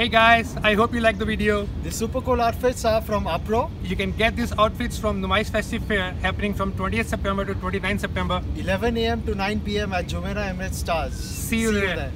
Hey guys, I hope you like the video. The super cool outfits are from Aapro. You can get these outfits from the Numaish Festive Fair happening from 20th September to 29th September. 11 a.m. to 9 p.m. at Jumeirah Emirates Stars. See you there.